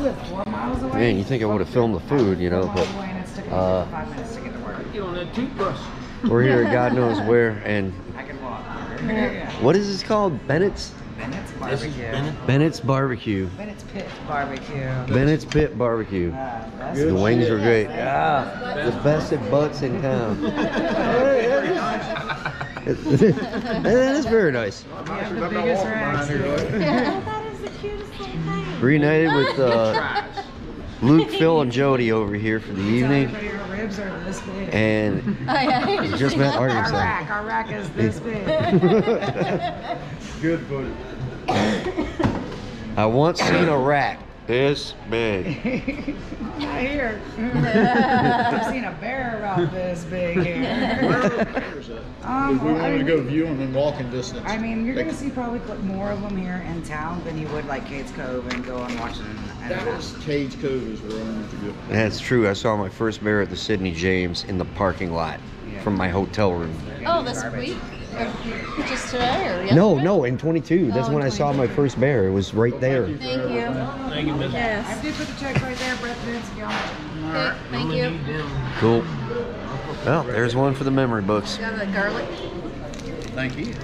live four miles away. Man, you think I would have filmed the food, you know, but uh, 55 minutes to get to work. Get on that toothbrush. we're here at God knows where, and. Yeah. what is this called? Bennett's? Bennett's barbecue. Bennett. Bennett's Barbecue. Bennett's Pit barbecue. Bennett's Pit Barbecue. That's The wings are great. Yeah, the best at butts in town. that is very nice. We have the biggest racks. I thought it was the cutest little thing. Reunited with uh, Luke, Phil, and Jody over here for the evening, Everybody, our ribs are this big. and Oh, yeah. just met our Arkansas. rack, our rack is this big. Good footage. I once seen a rack this big. Not here. I've seen a bear about this big here. Um, If we well, I wanted to go view them in walking distance. I mean, you're gonna see probably more of them here in town than you would like Cades Cove and go and watch it. In, in That was Cades Cove is where I wanted to go. That's true. I saw my first bear at the Sidney James in the parking lot from my hotel room. Oh, this week? Or just today or yesterday? No, no, in 22. That's Oh, when I saw my first bear. It was right there. Thank you. Thank you, Miss. I Yes. did put the checks right there, Brett Vince, if thank you. Cool. Well, there's one for the memory books. Got the garlic. Thank you.